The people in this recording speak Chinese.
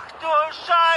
Ach!